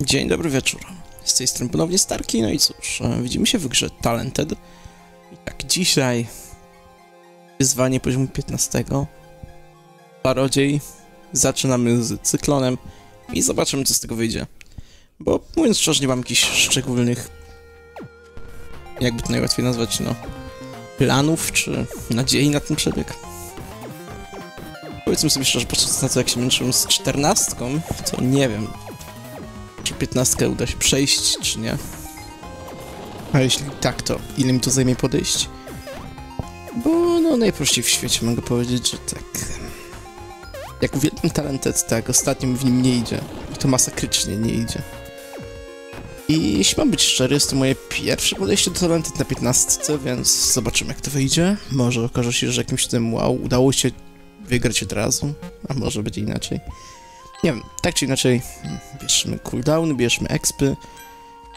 Dzień dobry wieczór. Z tej strony ponownie Starki, no i cóż, e, widzimy się w grze Talented. I tak, dzisiaj wyzwanie poziomu 15. Parodziej. Zaczynamy z cyklonem i zobaczymy, co z tego wyjdzie. Bo mówiąc szczerze, nie mam jakichś szczególnych, jakby to najłatwiej nazwać, no, planów czy nadziei na ten przebieg. Powiedzmy sobie szczerze, patrząc na to, jak się męczyłem z czternastką, to nie wiem, czy 15 uda się przejść, czy nie. A jeśli tak, to ile mi to zajmie podejść? Bo no najprościej w świecie mogę powiedzieć, że tak. Jak uwielbiam talentet, tak, ostatnio mi w nim nie idzie. I to masakrycznie nie idzie. I jeśli mam być szczery, jest to moje pierwsze podejście do talentet na 15, więc zobaczymy jak to wyjdzie. Może okaże się, że jakimś tym wow, udało się wygrać od razu, a może będzie inaczej. Nie wiem, tak czy inaczej, bierzmy cooldown, bierzmy expy,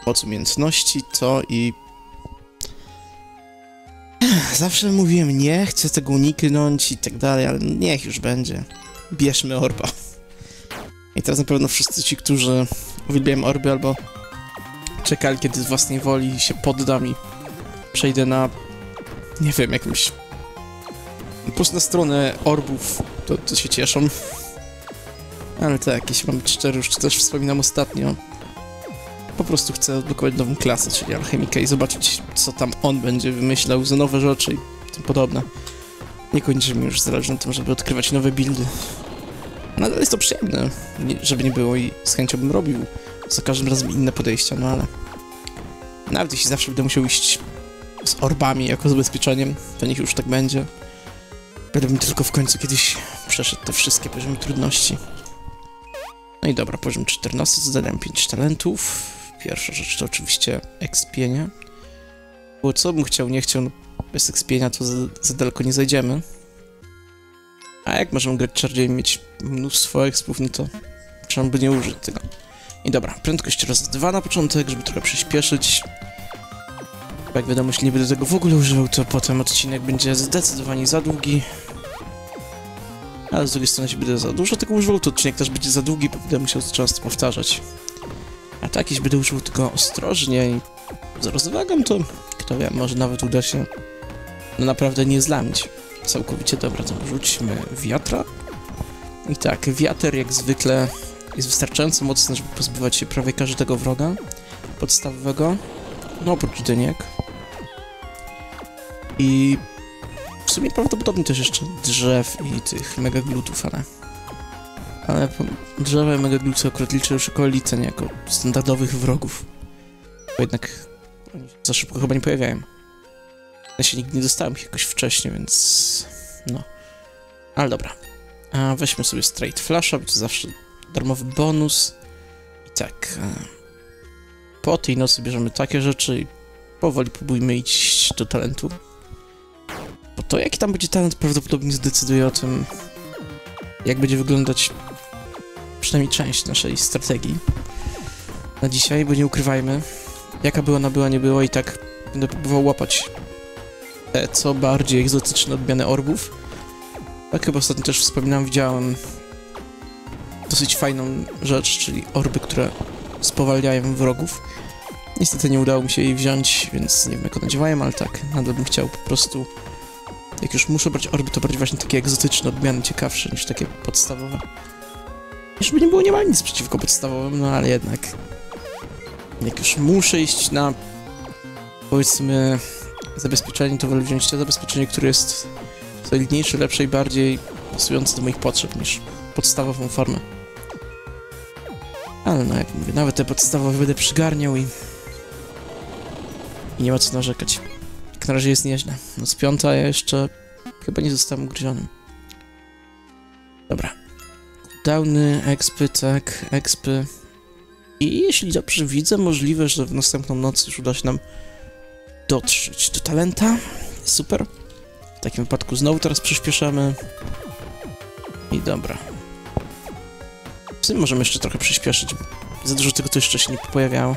moc umiejętności, to i... Zawsze mówiłem nie, chcę tego uniknąć i tak dalej, ale niech już będzie. Bierzmy orba. I teraz na pewno wszyscy ci, którzy uwielbiają orby albo czekali, kiedy z własnej woli się poddam i przejdę na, nie wiem, jakimś... Po prostu na stronę orbów, to, to się cieszą. Ale tak, jeśli mam szczery, już też wspominam ostatnio. Po prostu chcę odblokować nową klasę, czyli alchemika i zobaczyć, co tam on będzie wymyślał za nowe rzeczy i tym podobne. Niekoniecznie mi już zależy na tym, żeby odkrywać nowe buildy. Nadal jest to przyjemne, nie, żeby nie było i z chęcią bym robił za każdym razem inne podejścia, no ale... Nawet jeśli zawsze będę musiał iść z orbami jako zabezpieczeniem, to niech już tak będzie. Gdybym tylko w końcu kiedyś przeszedł te wszystkie poziomy trudności. No i dobra, poziom 14, zadałem 5 talentów. Pierwsza rzecz to oczywiście ekspienie. Bo co bym chciał, nie chciał, no bez ekspienia to za, za daleko nie zajdziemy. A jak możemy grać czarodziejem mieć mnóstwo expów, no to trzeba by nie użyć tego. I dobra, prędkość razy 2 na początek, żeby trochę przyspieszyć. Jak wiadomo, jeśli nie będę tego w ogóle używał, to potem odcinek będzie zdecydowanie za długi. Ale z drugiej strony, jeśli będę za dużo tego używał, to odcinek też będzie za długi, bo będę musiał często powtarzać. A tak, jeśli będę używał tylko ostrożnie i z rozwagą, to kto wie, może nawet uda się no naprawdę nie zlamić. Całkowicie dobra, to rzućmy wiatra. I tak, wiatr jak zwykle jest wystarczająco mocny, żeby pozbywać się prawie każdego wroga podstawowego. No oprócz dyniek. I sumie prawdopodobnie też jeszcze drzew i tych megaglutów, ale... Ale drzewa i megagluty akurat liczę już jako nie jako standardowych wrogów. Bo jednak oni za szybko chyba nie pojawiają. Ja się nigdy nie dostałem ich jakoś wcześniej, więc... no. Ale dobra. A weźmy sobie straight flasha, bo to zawsze darmowy bonus. I tak... E, po tej nocy bierzemy takie rzeczy i powoli próbujmy iść do talentu. Bo to, jaki tam będzie talent, prawdopodobnie zdecyduje o tym, jak będzie wyglądać przynajmniej część naszej strategii na dzisiaj, bo nie ukrywajmy, jaka była, ona była, nie było i tak będę próbował łapać te co bardziej egzotyczne odmiany orbów. Tak chyba ostatnio też wspominałem, widziałem dosyć fajną rzecz, czyli orby, które spowalniają wrogów. Niestety nie udało mi się jej wziąć, więc nie wiem jak one działają, ale tak, nadal bym chciał po prostu jak już muszę brać orby, to brać właśnie takie egzotyczne odmiany, ciekawsze niż takie podstawowe. Żeby nie było, nie ma nic przeciwko podstawowym, no ale jednak... Jak już muszę iść na... powiedzmy... zabezpieczenie, to wolę wziąć to zabezpieczenie, które jest solidniejsze, lepsze i bardziej pasujące do moich potrzeb niż podstawową formę. Ale no, jak mówię, nawet te podstawowe będę przygarniał i... I nie ma co narzekać. Na razie jest nieźle. No z piąta ja jeszcze chyba nie zostałem ugryzionym. Dobra. Downy, expy, tak, expy. I jeśli dobrze widzę, możliwe, że w następną noc już uda się nam dotrzeć do talenta. Super. W takim wypadku znowu teraz przyspieszamy. I dobra. W sumie możemy jeszcze trochę przyspieszyć. Za dużo tego tu jeszcze się nie pojawiało.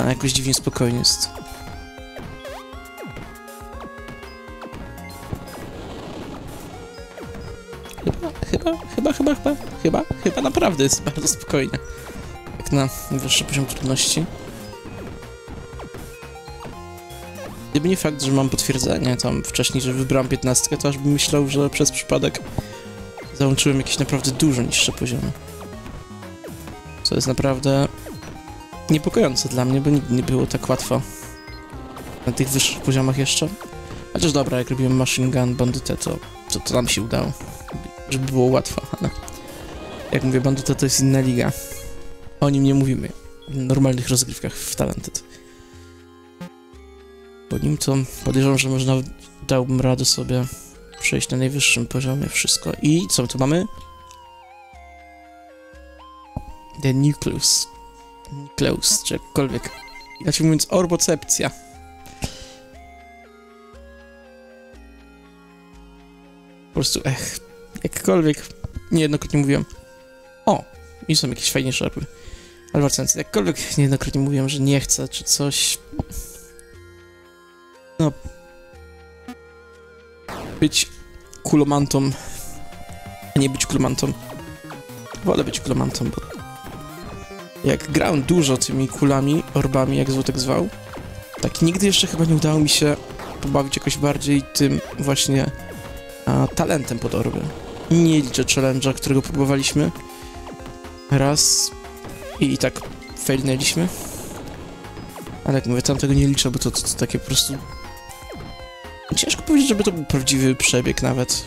Tak, jakoś dziwnie spokojnie jest. Chyba, chyba chyba, chyba, chyba, chyba, chyba naprawdę jest bardzo spokojnie. Jak na wyższy poziom trudności. Gdyby nie fakt, że mam potwierdzenie tam wcześniej, że wybrałem 15, to aż bym myślał, że przez przypadek załączyłem jakieś naprawdę dużo niższe poziomy. Co jest naprawdę niepokojące dla mnie, bo nigdy nie było tak łatwo na tych wyższych poziomach jeszcze. Chociaż dobra, jak robiłem Machine Gun Bandytę, to, to, to nam się udało, żeby było łatwo, ale jak mówię, Bandyta to jest inna liga. O nim nie mówimy w normalnych rozgrywkach w Talented. Po nim to podejrzewam, że można dałbym radę sobie przejść na najwyższym poziomie wszystko. I co tu mamy? The Nucleus. Nucleus, czy jakkolwiek. Inaczej mówiąc, orbocepcja. Po prostu, ech, jakkolwiek, niejednokrotnie mówiłem, o, i są jakieś fajniejsze orby. Ale wracając, jakkolwiek niejednokrotnie mówiłem, że nie chcę, czy coś, no, być kulomantą, a nie być kulomantą. Wolę być kulomantą, bo jak grałem dużo tymi kulami, orbami, jak złotek zwał, tak nigdy jeszcze chyba nie udało mi się pobawić jakoś bardziej tym właśnie a, talentem pod orby. Nie liczę challenge'a, którego próbowaliśmy raz i, i tak failnęliśmy. Ale jak mówię, tam tego nie liczę, bo to, to, to takie po prostu... Ciężko powiedzieć, żeby to był prawdziwy przebieg nawet.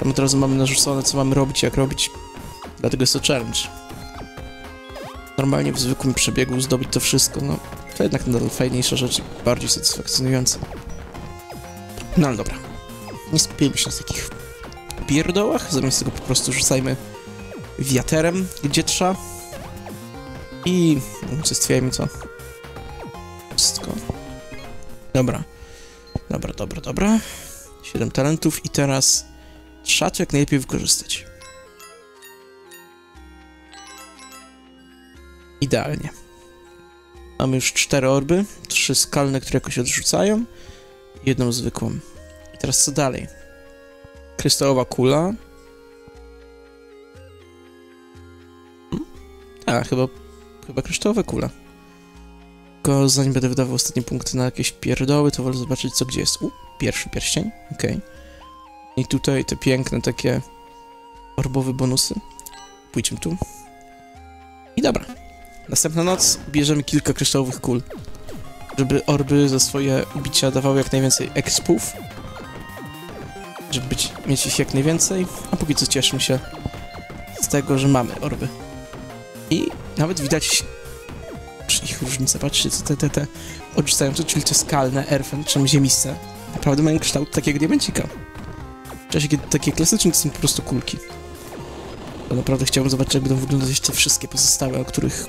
Tam od razu mamy narzucone, co mamy robić, jak robić. Dlatego jest to challenge. Normalnie w zwykłym przebiegu zdobyć to wszystko, no to jednak nadal fajniejsza rzecz bardziej satysfakcjonująca. No ale dobra. Nie skupimy się na takich pierdołach, zamiast tego po prostu rzucajmy wiaterem, gdzie trzeba. I unicestwiajmy to. Wszystko. Dobra. Dobra, dobra, dobra. Siedem talentów i teraz trzeba to jak najlepiej wykorzystać. Idealnie. Mamy już cztery orby, trzy skalne, które jakoś odrzucają, jedną zwykłą. I teraz co dalej? Kryształowa kula. Hmm? A, chyba, chyba kryształowa kula. Tylko zanim będę wydawał ostatnie punkty na jakieś pierdoły, to wolę zobaczyć, co gdzie jest. U, pierwszy pierścień, okej. Okay. I tutaj te piękne takie orbowe bonusy. Pójdźmy tu. I dobra. Następna noc bierzemy kilka kryształowych kul, żeby orby za swoje ubicia dawały jak najwięcej expów, żeby być, mieć ich jak najwięcej, a póki co cieszmy się z tego, że mamy orby. I nawet widać ich różnicę, patrzcie, co te, te, te odrzucające, czyli te skalne, erfen, czy ziemiste, naprawdę mają kształt takiego diamencika. W czasie, kiedy takie klasyczne to są po prostu kulki. To naprawdę chciałbym zobaczyć, jak będą wyglądać te wszystkie pozostałe, o których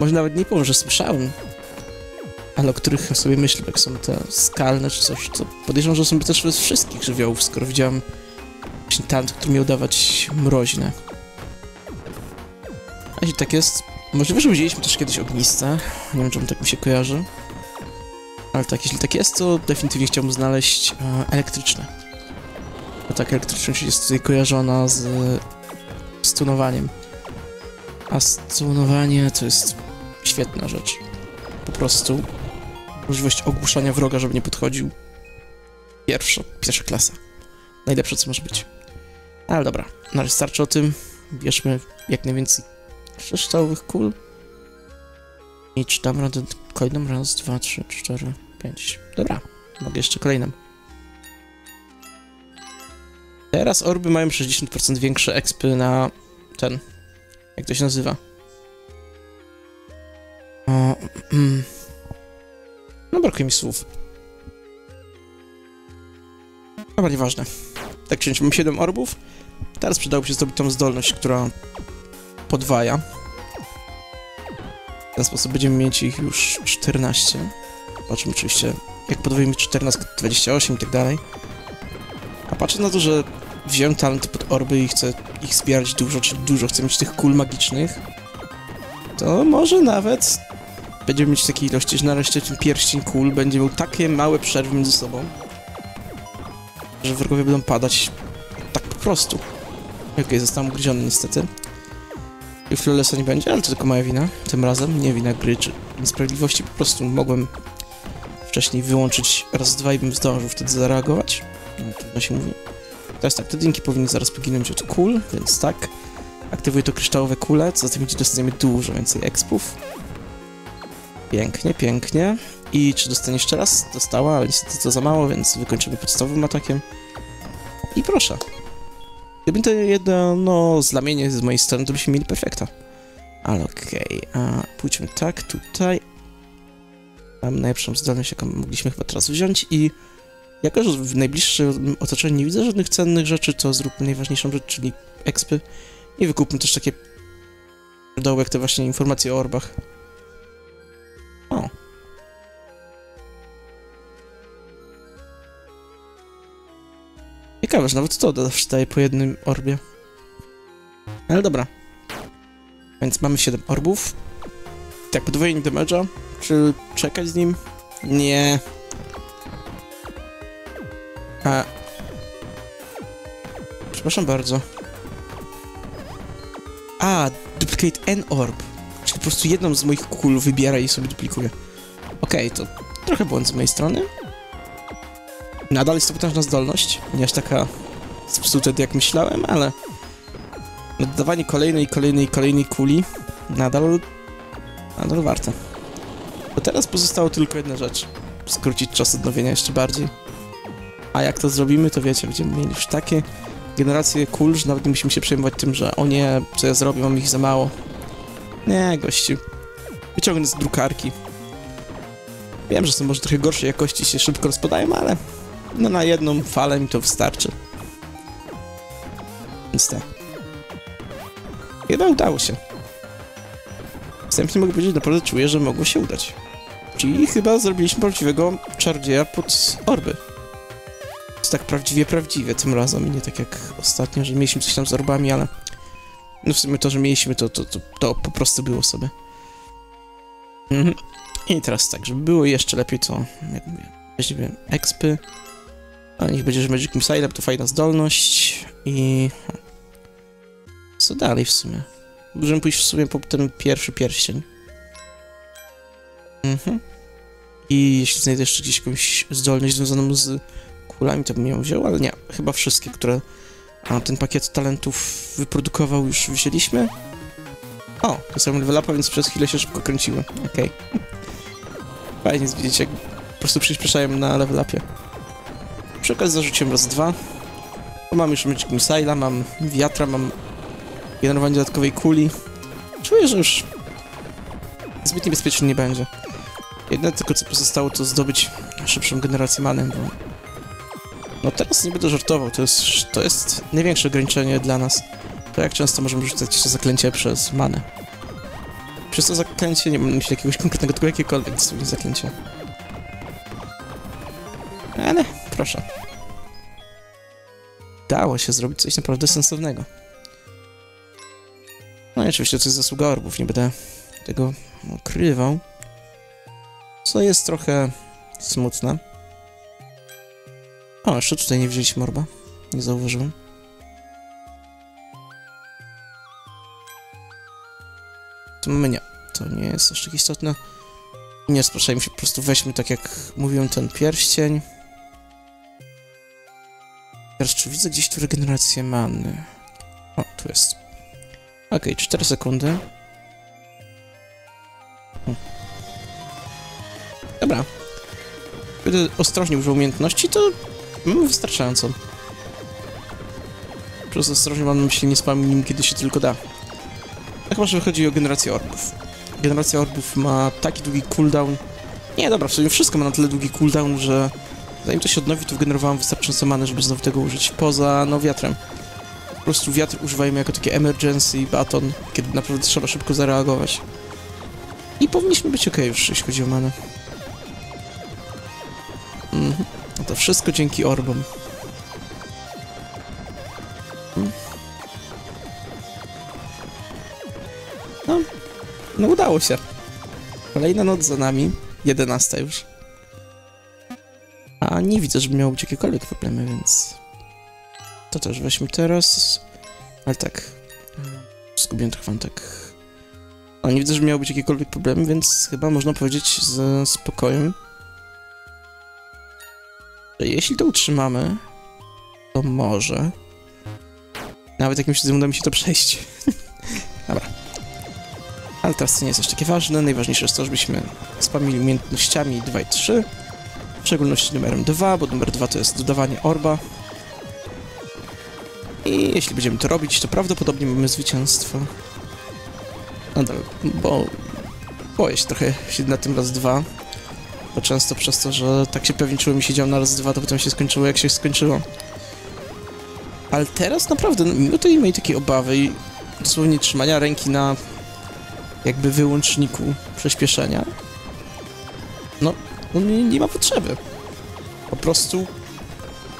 może nawet nie powiem, że słyszałem, ale o których sobie myślę, jak są te skalne czy coś, to podejrzewam, że są też z wszystkich żywiołów, skoro widziałem właśnie talent, który miał dawać mroźne. A jeśli tak jest, możliwe, że widzieliśmy też kiedyś ogniste, nie wiem, czemu tak mi się kojarzy, ale tak, jeśli tak jest, to definitywnie chciałbym znaleźć e, elektryczne. Bo tak, elektryczność jest tutaj kojarzona z stunowaniem. A stunowanie to jest świetna rzecz. Po prostu możliwość ogłuszania wroga, żeby nie podchodził. Pierwsza, pierwsza klasa. Najlepsze, co może być. Ale dobra, na razie starczy o tym. Bierzmy jak najwięcej kryształowych kul. I czytam radę kolejną. Raz, dwa, trzy, cztery, pięć. Dobra, mogę jeszcze kolejną. Teraz orby mają 60% większe expy na ten... Jak to się nazywa? O, mm. No brakuje mi słów. Dobra, nieważne. Tak czy mam 7 orbów. Teraz przydałoby się zdobyć tą zdolność, która podwaja. W ten sposób będziemy mieć ich już 14. Zobaczymy oczywiście, jak podwoimy 14, 28 i tak dalej. A patrzę na to, że wziąłem talent pod orby i chcę ich zbierać dużo, czyli dużo, chcę mieć tych kul magicznych, to może nawet będziemy mieć takie ilości, że nareszcie ten pierścień kul będzie miał takie małe przerwy między sobą, że wrogowie będą padać tak po prostu. Okej, zostałem ugryziony niestety. I Flawlessa nie będzie, ale to tylko moja wina. Tym razem, nie wina gry czy niesprawiedliwości. Po prostu mogłem wcześniej wyłączyć raz, dwa i bym zdążył wtedy zareagować. No, trudno się mówi. Teraz tak, te dynki powinny zaraz poginąć od kul, więc tak. Aktywuję to kryształowe kule, co za tym idzie dostaniemy dużo więcej expów. Pięknie, pięknie. I czy dostanie jeszcze raz? Dostała, ale niestety to za mało, więc wykończymy podstawowym atakiem. I proszę. Gdyby to jedno, no, zlamienie z mojej strony, to byśmy mieli perfekta. Ale okej, a pójdźmy tak, tutaj. Mam najlepszą zdolność, jaką mogliśmy chyba teraz wziąć i... Jako, że w najbliższym otoczeniu nie widzę żadnych cennych rzeczy, to zróbmy najważniejszą rzecz, czyli expy. I wykupmy też takie dołek, jak te właśnie informacje o orbach. O. Ciekawe, że nawet to zawsze daje po jednym orbie. Ale dobra. Więc mamy 7 orbów. Tak, podwojenie damage'a. Czy czekać z nim? Nie. A. Przepraszam bardzo. A, duplicate N orb. Czyli po prostu jedną z moich kul wybiera i sobie duplikuje. Okej, to trochę błąd z mojej strony. Nadal jest to potężna zdolność. Nie aż taka zepsuta jak myślałem, ale... Dodawanie kolejnej, kolejnej, kolejnej kuli nadal... nadal warte. Bo teraz pozostało tylko jedna rzecz. Skrócić czas odnowienia jeszcze bardziej. A jak to zrobimy, to wiecie, będziemy mieli już takie generacje kul, że nawet nie musimy się przejmować tym, że o nie, co ja zrobię, mam ich za mało. Nie, gościu. Wyciągnę z drukarki. Wiem, że są może trochę gorszej jakości, się szybko rozpadają, ale no na jedną falę mi to wystarczy. Więc tak. Chyba udało się. Wstępnie mogę powiedzieć, naprawdę czuję, że mogło się udać. Czyli chyba zrobiliśmy prawdziwego czardzieja pod orby. Jest tak prawdziwie prawdziwe tym razem, nie tak jak ostatnio, że mieliśmy coś tam z orbami, ale... No w sumie to, że mieliśmy, to, to, to, to po prostu było sobie. Mhm. I teraz tak, żeby było jeszcze lepiej, to jak mówię, weźmiemy expy. A niech będzie, że Magic Missile, to fajna zdolność i... Co dalej w sumie? Możemy pójść w sumie po ten pierwszy pierścień. Mhm. I jeśli znajdę jeszcze gdzieś jakąś zdolność związaną z kulami, to bym ją wziął, ale nie. Chyba wszystkie, które a, ten pakiet talentów wyprodukował, już wzięliśmy. O, to są level upa, więc przez chwilę się szybko kręciły. Okej. Okay. Fajnie widzieć, jak po prostu przyspieszają na level upie. Przy okazji zarzuciłem raz dwa. Mam już Magic Missile'a, mam wiatra, mam generowanie dodatkowej kuli. Czuję, że już zbyt niebezpiecznie nie będzie. Jedyne tylko co pozostało to zdobyć szybszą generację many, bo... No teraz nie będę żartował, to jest, to jest największe ograniczenie dla nas. To jak często możemy rzucać zaklęcie przez manę. Przez to zaklęcie nie mam myśli jakiegoś konkretnego, tylko jakiekolwiek dosłownie zaklęcie. Ale proszę. Dało się zrobić coś naprawdę sensownego. No i oczywiście to jest zasługa orbów, nie będę tego ukrywał. Co jest trochę smutne. O, jeszcze tutaj nie wzięliśmy orba. Nie zauważyłem. To mamy nie. To nie jest aż tak istotne. Nie spraszajmy się, po prostu weźmy tak jak mówiłem ten pierścień. Teraz czy widzę gdzieś tu regenerację many? O, tu jest. Okej, okay, 4 sekundy. Hm. Dobra. Gdy ostrożnie użył umiejętności, to mamy wystarczająco. Przez ostrożnie mam na myśli nie spam nim, kiedy się tylko da. Tak chyba, że chodzi o generację orbów. Generacja orbów ma taki długi cooldown. Nie, dobra, w sumie wszystko ma na tyle długi cooldown, że zanim to się odnowi, to wygenerowałem wystarczająco many, żeby znowu tego użyć. Poza, no, wiatrem. Po prostu wiatr używajmy jako takie emergency baton, kiedy naprawdę trzeba szybko zareagować. I powinniśmy być ok już, jeśli chodzi o manę. To wszystko dzięki orbom. No, no udało się. Kolejna noc za nami, 11 już. A nie widzę, żeby miało być jakiekolwiek problemy, więc... To też weźmy teraz. Ale tak. Zgubiłem trochę wątek. A nie widzę, że miały być jakiekolwiek problemy, więc chyba można powiedzieć z spokojem, jeśli to utrzymamy, to może. Nawet jakimś cudem uda mi się to przejść. Dobra. Ale teraz to nie jest aż takie ważne. Najważniejsze jest to, żebyśmy spamili umiejętnościami 2 i 3. W szczególności numerem 2, bo numer 2 to jest dodawanie orba. I jeśli będziemy to robić, to prawdopodobnie mamy zwycięstwo. Nadal, bo boję się trochę się na tym raz dwa. Bo często przez to, że tak się pewnie czułem i siedziałem na raz dwa, to potem się skończyło jak się skończyło. Ale teraz naprawdę, no, mimo tej mojej takiej obawy i dosłownie trzymania ręki na jakby wyłączniku przyspieszenia, no, no nie, nie ma potrzeby. Po prostu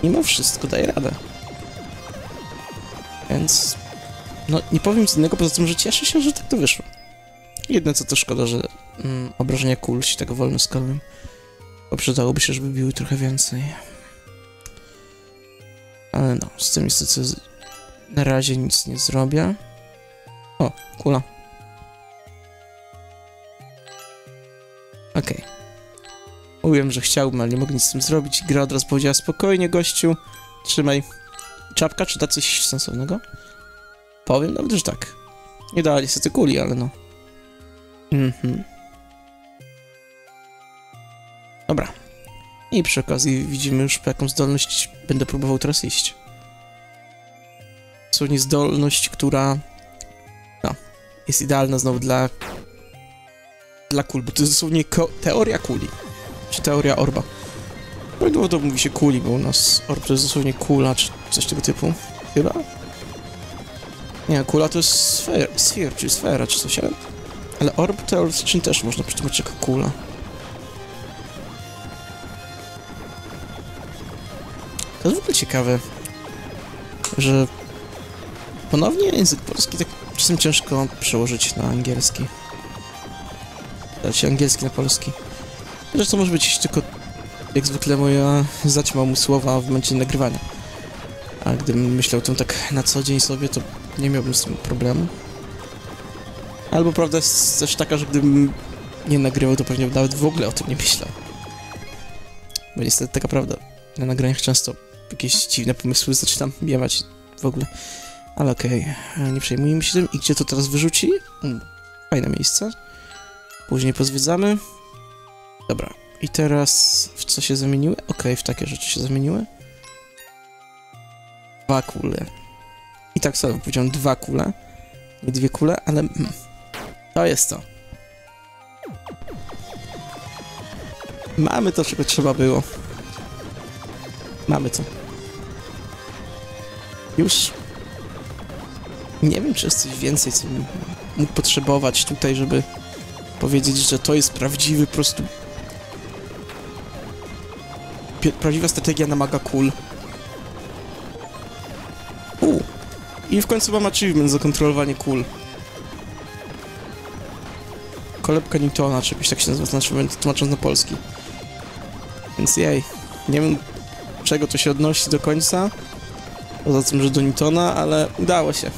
mimo wszystko daje radę. Więc no nie powiem nic innego, poza tym, że cieszę się, że tak to wyszło. Jedne co to szkoda, że mm, obrażenia kul się tak wolno skalują. Bo przydałoby się, żeby biły trochę więcej. Ale no, z tym niestety na razie nic nie zrobię. O, kula. Okej. Mówiłem, że chciałbym, ale nie mogę nic z tym zrobić. Gra od razu powiedziała spokojnie, gościu. Trzymaj. Czapka, czy da coś sensownego? Powiem nawet, że tak. Nie dała niestety kuli, ale no. Mhm. Dobra. I przy okazji widzimy już po jaką zdolność będę próbował teraz iść. Dosłownie zdolność, która... No, jest idealna znowu dla... Dla kul, bo to jest dosłownie teoria kuli. Czy teoria orba. Prawdopodobnie mówi się kuli, bo u nas orb to jest dosłownie kula, czy coś tego typu. Chyba? Nie, kula to jest sfer, sfer czy sfera, czy coś, ale... Ale orb teoretycznie też można przetłumaczyć jako kula. To jest w ogóle ciekawe, że ponownie język polski tak czasem ciężko przełożyć na angielski. Dać angielski na polski. Zresztą może być tylko, jak zwykle, moja zaćma umysłowa w momencie nagrywania. A gdybym myślał tym tak na co dzień sobie, to nie miałbym z tym problemu. Albo prawda jest też taka, że gdybym nie nagrywał, to pewnie nawet w ogóle o tym nie myślał. Bo niestety taka prawda. Na nagraniach często jakieś dziwne pomysły zaczynam miewać w ogóle. Ale okej, e, nie przejmujmy się tym. I gdzie to teraz wyrzuci? Mm, Fajne miejsce. Później pozwiedzamy. Dobra. I teraz w co się zamieniły? Okej, w takie rzeczy się zamieniły. Dwa kule. I tak sobie powiedziałem dwa kule. Nie dwie kule, ale mm, to jest to. Mamy to, czego trzeba było. Mamy to. Już nie wiem, czy jest coś więcej, co bym mógł potrzebować tutaj, żeby powiedzieć, że to jest prawdziwy po prostu... Prawdziwa strategia na maga kul. U. I w końcu mam achievement za kontrolowanie kul. Kolebka Newtona, czy jakoś tak się nazywa, znaczy tłumacząc na polski. Więc jej, nie wiem czego to się odnosi do końca, poza tym, że do Newtona, ale udało się.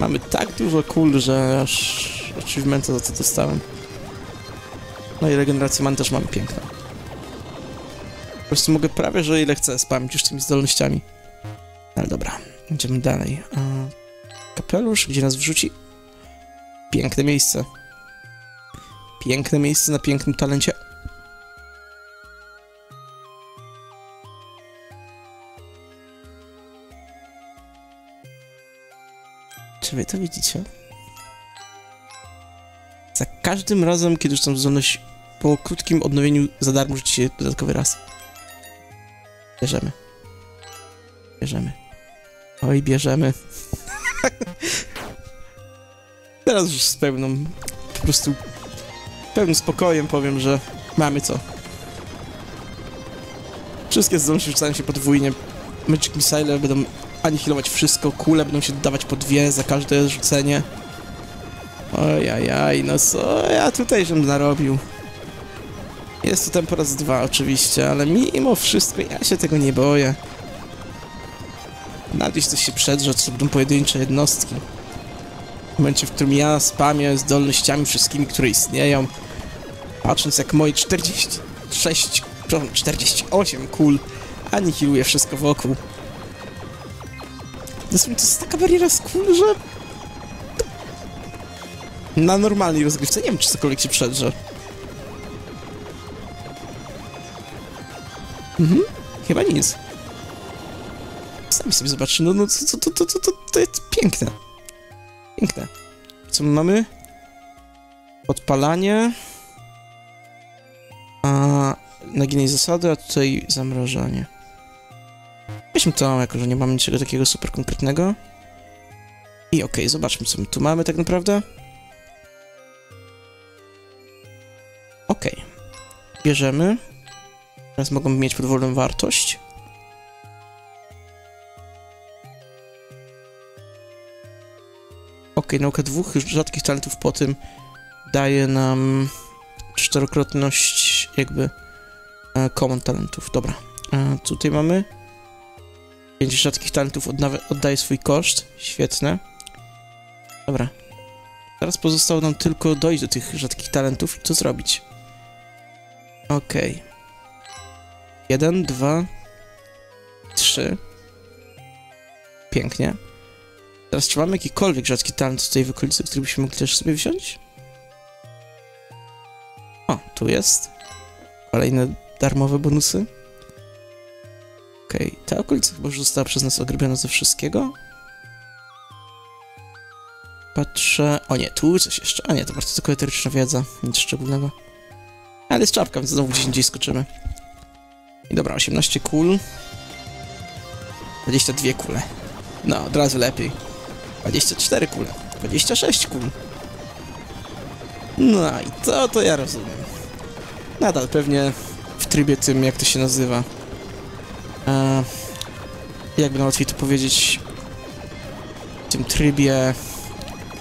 Mamy tak dużo kul, że aż achievementa za to dostałem. No i regenerację man też mamy piękną. Po prostu mogę prawie, że ile chcę spamić już tymi zdolnościami. Ale dobra, idziemy dalej. Kapelusz, gdzie nas wrzuci? Piękne miejsce. Piękne miejsce na pięknym talencie. Czy wy to widzicie? Za każdym razem, kiedy już tam zdolność po krótkim odnowieniu za darmo rzucicie dodatkowy raz. Bierzemy. Bierzemy. Oj, bierzemy. Teraz już z pełną, po prostu pełnym spokojem powiem, że mamy co. Wszystkie zdolności rzucają się podwójnie. Magic Missile będą anihilować wszystko, kule będą się dodawać po dwie za każde rzucenie. Ojajaj, no co ja tutaj żem narobił. Jest to ten po raz dwa oczywiście, ale mimo wszystko ja się tego nie boję. Nawet jeśli coś się przedrze, to będą pojedyncze jednostki. W momencie, w którym ja spamię zdolnościami wszystkimi, które istnieją, patrząc jak moje 46, przepraszam, 48 kul anihiluje wszystko wokół. Dosłownie to jest taka bariera z kul, że... Na normalnej rozgrywce nie wiem, czy cokolwiek się przedrze. Mhm, chyba nic. Sami sobie zobaczcie, no, no to, to, to, to, to jest piękne. Piękne. Co my mamy? Odpalanie. A naginaj zasady, a tutaj zamrażanie. Weźmy to, jako że nie mamy niczego takiego super konkretnego. I okej, zobaczmy, co my tu mamy tak naprawdę. Okej. Bierzemy. Teraz mogą mieć podwójną wartość. Okej, nauka dwóch rzadkich talentów po tym daje nam czterokrotność jakby e, common talentów. Dobra. E, tutaj mamy pięć rzadkich talentów oddaje swój koszt. Świetne. Dobra. Teraz pozostało nam tylko dojść do tych rzadkich talentów i co zrobić. Okej. Jeden, dwa, trzy. Pięknie. Teraz czy mamy jakikolwiek rzadki talent tutaj w okolicy, który byśmy mogli też sobie wziąć? O, tu jest. Kolejne darmowe bonusy. Okej, ta okolica chyba już została przez nas ograbiona ze wszystkiego. Patrzę... O nie, tu coś jeszcze. A nie, to bardzo tylko eteryczna wiedza. Nic szczególnego. Ale jest czapka, więc znowu gdzieś indziej skoczymy. I dobra, 18 kul. 22 kule. No, od razu lepiej. 24 kule. 26 kul. No i to, to ja rozumiem. Nadal pewnie w trybie tym, jak to się nazywa. E, jakby najłatwiej to powiedzieć. W tym trybie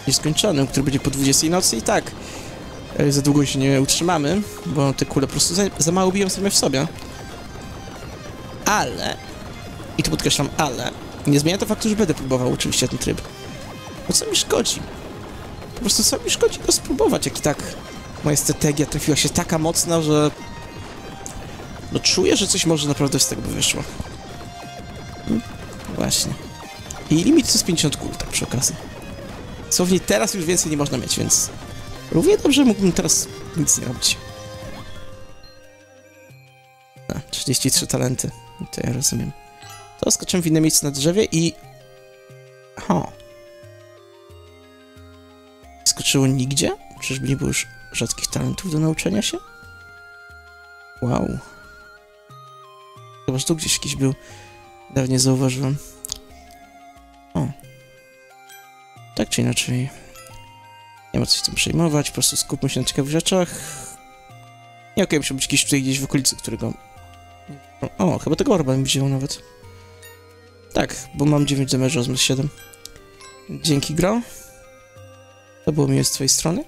nieskończonym, który będzie po 20 nocy i tak e, za długo się nie utrzymamy, bo te kule po prostu za, za mało biją same w sobie. Ale, i tu podkreślam ale, nie zmienia to faktu, że będę próbował oczywiście ten tryb. Bo co mi szkodzi? Po prostu co mi szkodzi go spróbować, jak i tak moja strategia trafiła się taka mocna, że no czuję, że coś może naprawdę z tego by wyszło. Hmm, właśnie. I limit to jest 50 kul, tak przy okazji. Słownie teraz już więcej nie można mieć, więc równie dobrze mógłbym teraz nic nie robić. A, 33 talenty. To ja rozumiem. To skoczymy w inne miejsce na drzewie i... Ho. Skoczyło nigdzie? Czyżby nie było już rzadkich talentów do nauczenia się? Wow. Chyba, że tu gdzieś jakiś był. Dawniej zauważyłem. O. Tak czy inaczej. Nie ma co się tym przejmować, po prostu skupmy się na ciekawych rzeczach. Nie, okej, okay, być jakiś tutaj gdzieś w okolicy, którego... O, chyba tego orba mi wziął nawet. Tak, bo mam 9 damage'u z 7. Dzięki, gro. To było miłe z twojej strony.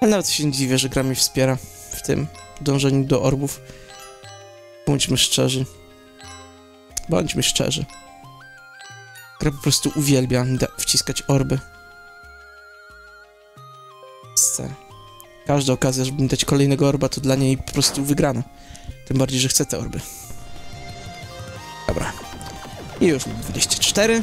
Ale nawet się nie dziwię, że gra mnie wspiera w tym dążeniu do orbów. Bądźmy szczerzy. Bądźmy szczerzy. Gra po prostu uwielbia wciskać orby. Każda okazja, żeby mi dać kolejnego orba, to dla niej po prostu wygrana. Tym bardziej, że chcę te orby. Dobra. I już mam 24.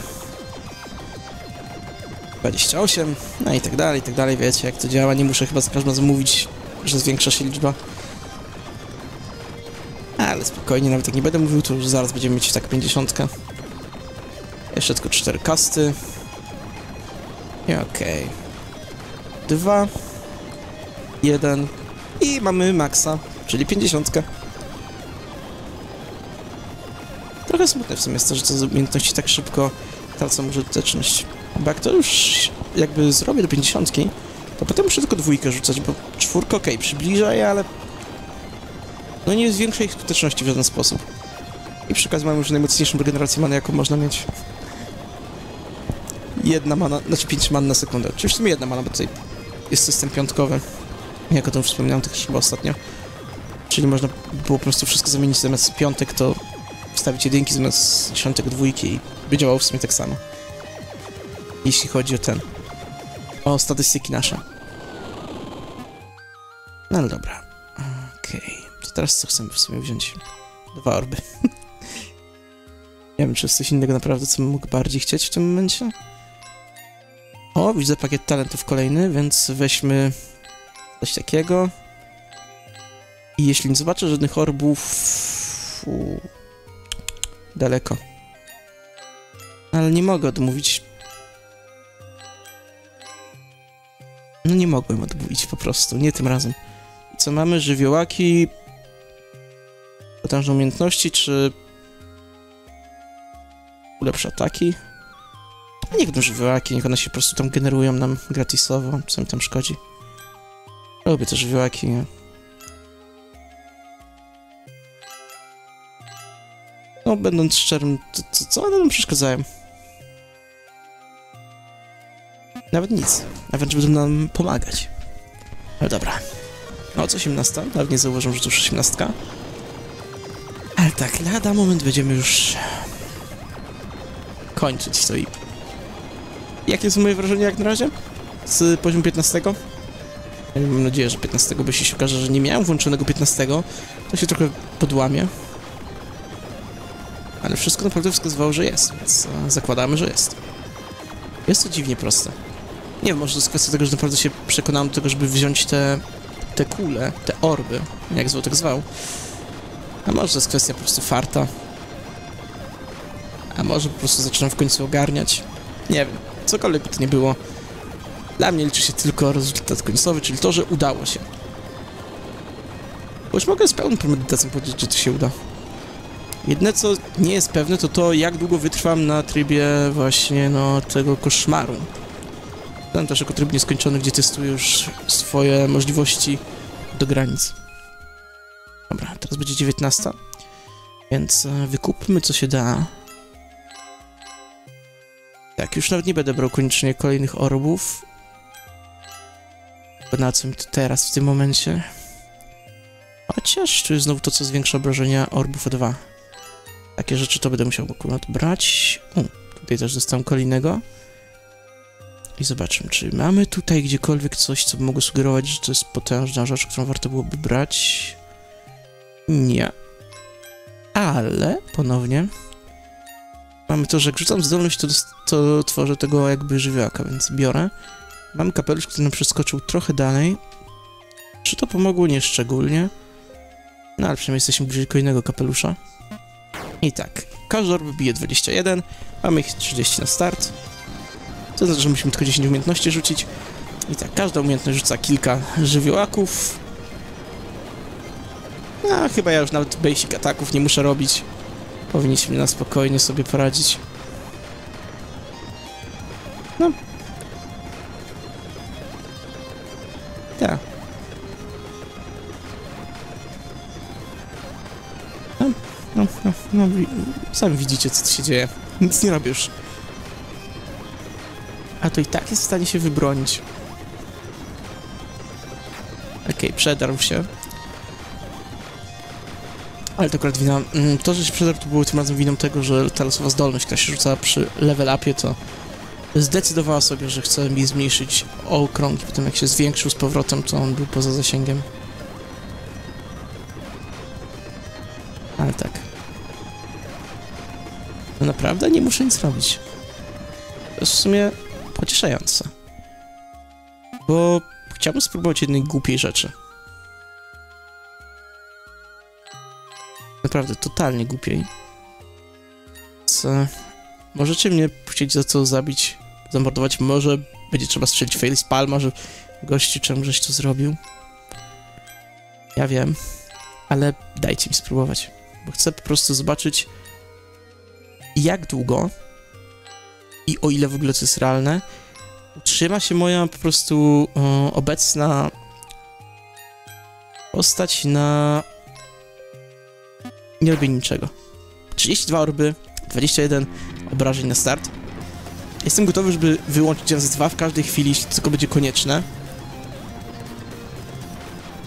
28, no i tak dalej, i tak dalej, wiecie jak to działa, nie muszę chyba za każdym razem mówić, że zwiększa się liczba. Ale spokojnie, nawet jak nie będę mówił, to już zaraz będziemy mieć tak 50. Jeszcze tylko 4 kasty. I okej. Okay. Dwa. Jeden. I mamy maksa, czyli 50. Trochę smutne w sumie jest to, że te umiejętności tak szybko tracą użyteczność. Bo jak to już jakby zrobię do 50, to potem muszę tylko dwójkę rzucać, bo czwórka okej, okay, przybliża je, ale no nie zwiększa ich skuteczności w żaden sposób. I przy okazji mamy już najmocniejszą regenerację many, jaką można mieć. Jedna mana, znaczy 5 man na sekundę. Czyli w sumie jedna mana, bo tutaj jest system piątkowy. Jak o tym wspomniałem też chyba ostatnio. Czyli można było po prostu wszystko zamienić zamiast piątek, to ustawić jedynki zamiast dziesiątek dwójki i by działało w sumie tak samo. Jeśli chodzi o ten... o statystyki nasze. No ale dobra. Okej. To teraz co chcemy w sumie wziąć? Dwa orby. Nie wiem, czy jest coś innego naprawdę, co bym mógł bardziej chcieć w tym momencie. O, widzę pakiet talentów kolejny, więc weźmy coś takiego. I jeśli nie zobaczę żadnych orbów... Daleko. Ale nie mogę odmówić... No nie mogłem odmówić po prostu, nie tym razem. Co mamy? Żywiołaki... Potężne umiejętności, czy... Ulepsza ataki? Niech będą żywiołaki, niech one się po prostu tam generują nam gratisowo, co mi tam szkodzi. Lubię te żywiołaki, nie? No, będąc szczerym, to, to, co one nam przeszkadzają? Nawet nic. Nawet będą nam pomagać. Ale dobra. No, co 18? Nawet nie zauważyłem, że to już 18. Ale tak, lada moment będziemy już kończyć to i... Jakie są moje wrażenia jak na razie? Z poziomu 15? Ja mam nadzieję, że 15, bo jeśli się okaże, że nie miałem włączonego 15, to się trochę podłamie. Ale wszystko naprawdę wskazywało, że jest, więc e, zakładamy, że jest. Jest to dziwnie proste. Nie wiem, może to jest kwestia tego, że naprawdę się przekonałem do tego, żeby wziąć te, te kule, te orby, jak tak zwał. A może to jest kwestia po prostu farta. A może po prostu zaczynam w końcu ogarniać. Nie wiem, cokolwiek by to nie było. Dla mnie liczy się tylko rezultat końcowy, czyli to, że udało się. Bo już mogę z pełną premedytacją powiedzieć, że to się uda. Jedyne, co nie jest pewne, to to, jak długo wytrwam na trybie właśnie, no, tego koszmaru. Ten też jako tryb nieskończony, gdzie testuję już swoje możliwości do granic. Dobra, teraz będzie 19. Więc e, wykupmy, co się da. Tak, już nawet nie będę brał koniecznie kolejnych orbów. Bo na co mi to teraz, w tym momencie? Chociaż tu jest znowu to, co zwiększa obrażenia orbów o 2. Takie rzeczy to będę musiał akurat brać. U, tutaj też dostałem kolejnego. I zobaczymy, czy mamy tutaj gdziekolwiek coś, co by mogło sugerować, że to jest potężna rzecz, którą warto byłoby brać. Nie. Ale, ponownie, mamy to, że jak rzucam zdolność, to, to tworzę tego jakby żywiołaka, więc biorę. Mamy kapelusz, który nam przeskoczył trochę dalej. Czy to pomogło? Nie szczególnie. No ale przynajmniej jesteśmy bliżej kolejnego kapelusza. I tak, każdy orb bije 21, mamy ich 30 na start. To znaczy, że musimy tylko 10 umiejętności rzucić. I tak, każda umiejętność rzuca kilka żywiołaków. No, chyba ja już nawet basic ataków nie muszę robić. Powinniśmy na spokojnie sobie poradzić. No. Tak. No, no, no, no, sami widzicie, co się dzieje. Nic nie robię już. A to i tak jest w stanie się wybronić. Okej, okay, przedarł się. Ale to akurat wina... mm, To, że się przedarł, to było tym razem winą tego, że ta losowa zdolność, która się rzuca przy level upie, to zdecydowała sobie, że chce mi zmniejszyć okrąg i potem jak się zwiększył z powrotem, to on był poza zasięgiem. Ale tak. No naprawdę nie muszę nic robić. W sumie pocieszające. Bo chciałbym spróbować jednej głupiej rzeczy. Naprawdę, totalnie głupiej. Co? Możecie mnie chcieć za co zabić, zamordować. Może będzie trzeba strzelić fail palma, że gości czemu żeś to zrobił. Ja wiem, ale dajcie mi spróbować, bo chcę po prostu zobaczyć jak długo i o ile w ogóle to jest realne, utrzyma się moja po prostu o, obecna postać na... Nie robię niczego. 32 orby, 21 obrażeń na start. Jestem gotowy, żeby wyłączyć raz dwa w każdej chwili, jeśli tylko będzie konieczne.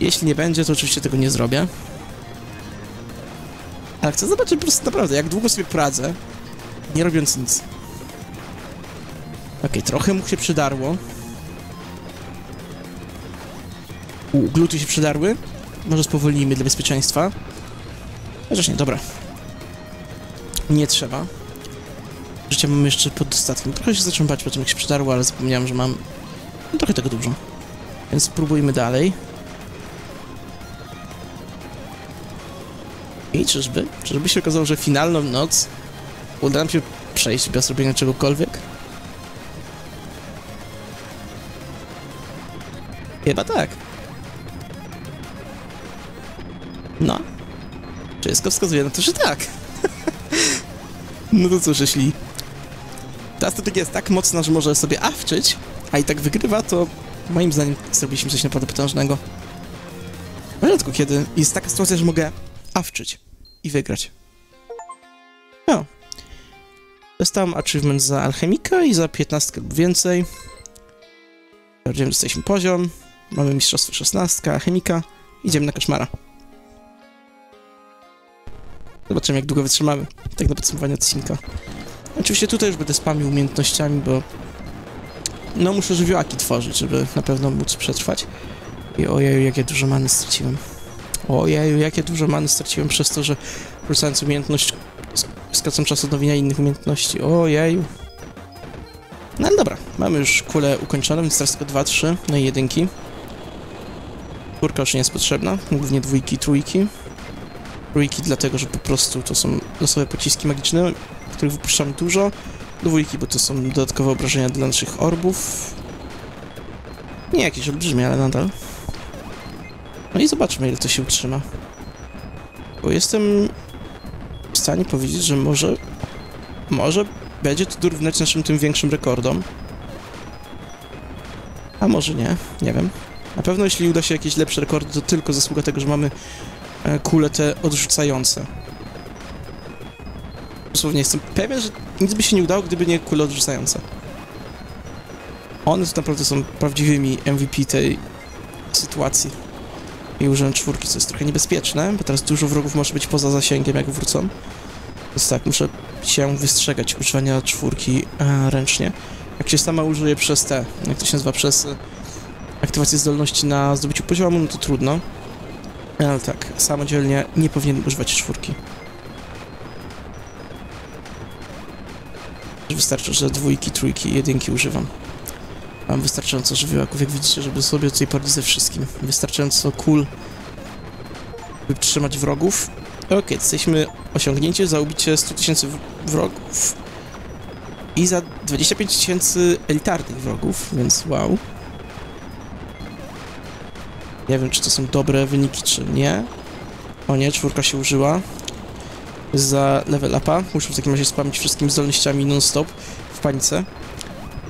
Jeśli nie będzie, to oczywiście tego nie zrobię. Ale chcę zobaczyć po prostu naprawdę, jak długo sobie poradzę, nie robiąc nic. Okej, trochę mu się przydarło. U, gluty się przydarły. Może spowolnijmy dla bezpieczeństwa. Chociaż nie, dobra. Nie trzeba. Życia mam jeszcze pod dostatkiem. Trochę się zacząłem bać po tym, jak się przydarło, ale zapomniałem, że mam no, trochę tego dużo. Więc spróbujmy dalej. I czyżby? Czyżby się okazało, że finalną noc uda nam się przejść bez robienia czegokolwiek? Chyba tak. No. Wszystko wskazuje na to, że tak. no to cóż, jeśli ta strategia jest tak mocna, że może sobie awczyć, a i tak wygrywa, to moim zdaniem zrobiliśmy coś naprawdę potężnego. Rzadko kiedy jest taka sytuacja, że mogę awczyć i wygrać. No. Dostałem achievement za alchemika i za 15 lub więcej. Sprawdziłem, jesteśmy poziom. Mamy mistrzostwo 16, alchemika. Idziemy na koszmara. Zobaczymy, jak długo wytrzymamy. Tak na podsumowanie odcinka. Oczywiście tutaj już będę spamił umiejętnościami, bo... No, muszę żywiołaki tworzyć, żeby na pewno móc przetrwać. I ojeju, jakie dużo many straciłem. Ojeju, jakie dużo many straciłem przez to, że rzucając umiejętność skacam czas odnowienia innych umiejętności. Ojeju. No ale dobra, mamy już kulę ukończoną, więc teraz tylko 2-3, no i jedynki. Czwórka już nie jest potrzebna, głównie dwójki, trójki. Trójki dlatego, że po prostu to są losowe pociski magiczne, których wypuszczam dużo. Dwójki, bo to są dodatkowe obrażenia dla naszych orbów. Nie jakieś olbrzymie, ale nadal. No i zobaczmy, ile to się utrzyma. Bo jestem w stanie powiedzieć, że może... Może będzie to dorównać naszym tym większym rekordom. A może nie, nie wiem. Na pewno jeśli uda się jakieś lepsze rekordy, to tylko zasługa tego, że mamy e, kule te odrzucające. Dosłownie jestem pewien, że nic by się nie udało, gdyby nie kule odrzucające. One to naprawdę są prawdziwymi MVP tej sytuacji. I użyłem czwórki, co jest trochę niebezpieczne, bo teraz dużo wrogów może być poza zasięgiem, jak wrócą. Więc tak, muszę się wystrzegać używania czwórki e, ręcznie. Jak się sama użyje przez te, jak to się nazywa, przez aktywację zdolności na zdobyciu poziomu, no to trudno. Ale tak, samodzielnie nie powinien używać czwórki. Wystarczy, że dwójki, trójki, jedynki używam. Mam wystarczająco żywiołaków, jak widzicie, żeby sobie tutaj poradzić ze wszystkim. Wystarczająco kul, by trzymać wrogów. Okej, okay, jesteśmy osiągnięcie za ubicie 100 tysięcy wrogów i za 25 tysięcy elitarnych wrogów, więc wow. Nie wiem, czy to są dobre wyniki, czy nie. O nie, czwórka się użyła. Za level upa. Muszę w takim razie spamić wszystkimi zdolnościami non-stop w panice.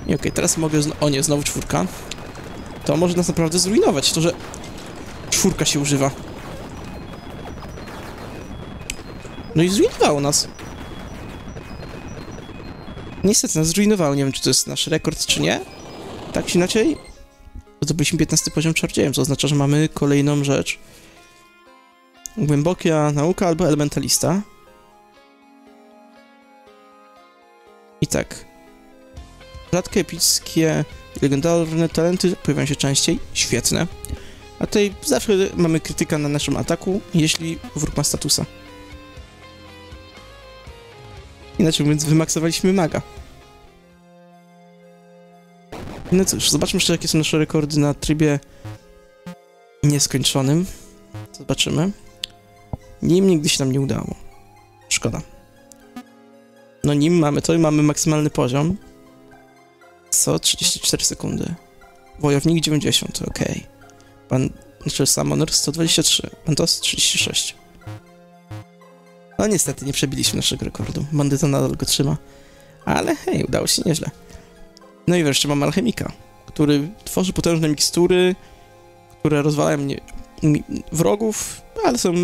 I okej, okay, teraz mogę... O nie, znowu czwórka. To może nas naprawdę zrujnować, to, że czwórka się używa. No i zrujnowało nas. Niestety nas zrujnowało, nie wiem czy to jest nasz rekord czy nie. Tak czy inaczej, zdobyliśmy 15 poziom czardziejem, co oznacza, że mamy kolejną rzecz. Głęboka nauka albo elementalista. I tak. Rzadkie, epickie, legendarne talenty pojawiają się częściej. Świetne. A tutaj zawsze mamy krytyka na naszym ataku, jeśli wróg ma statusa. Inaczej mówiąc, wymaksowaliśmy maga. No cóż, zobaczmy jeszcze, jakie są nasze rekordy na trybie nieskończonym. Zobaczymy. Nim nigdy się nam nie udało. Szkoda. No nim mamy to i mamy maksymalny poziom. Co? 34 sekundy. Wojownik 90, ok. Pan, znaczy Summoner 123, Pantos 36. No niestety nie przebiliśmy naszego rekordu. Bandyta nadal go trzyma. Ale hej, udało się nieźle. No i wreszcie mam alchemika, który tworzy potężne mikstury, które rozwalają mnie wrogów, ale są...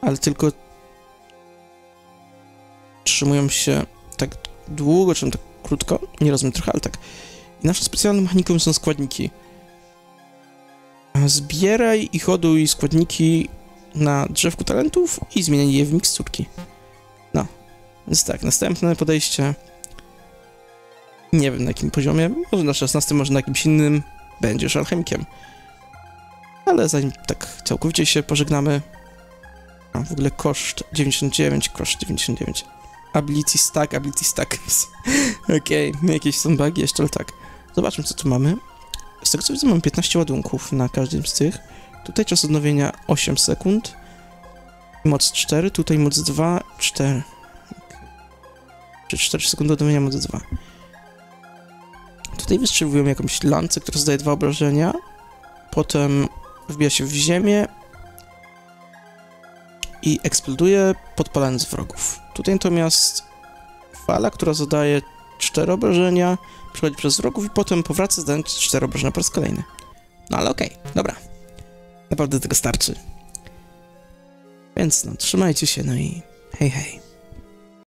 Ale tylko trzymują się tak długo, czy tak krótko, nie rozumiem trochę, ale tak. I naszą specjalną mechaniką są składniki. Zbieraj i hoduj składniki na drzewku talentów i zmieniali je w miksturki. Więc tak, następne podejście. Nie wiem na jakim poziomie, może na 16, może na jakimś innym, będziesz alchemikiem. Ale zanim tak całkowicie się pożegnamy, a w ogóle koszt 99, koszt 99. Ability stack, ability stack. Okej, okay, jakieś są bugi jeszcze, ale tak. Zobaczmy, co tu mamy. Z tego co widzę, mamy 15 ładunków na każdym z tych. Tutaj czas odnowienia 8 sekund. Moc 4, tutaj moc 2, 4. Czy 4 sekundy odnowienia, moc 2. Tutaj wystrzeliwują jakąś lancę, która zdaje dwa obrażenia. Potem wbija się w ziemię i eksploduje, podpalając wrogów. Tutaj natomiast fala, która zadaje 4 obrażenia, przechodzi przez wrogów i potem powraca, zdając 4 obrażenia po raz kolejny. No ale okej, okay, dobra. Naprawdę tego starczy. Więc no, trzymajcie się, no i hej hej.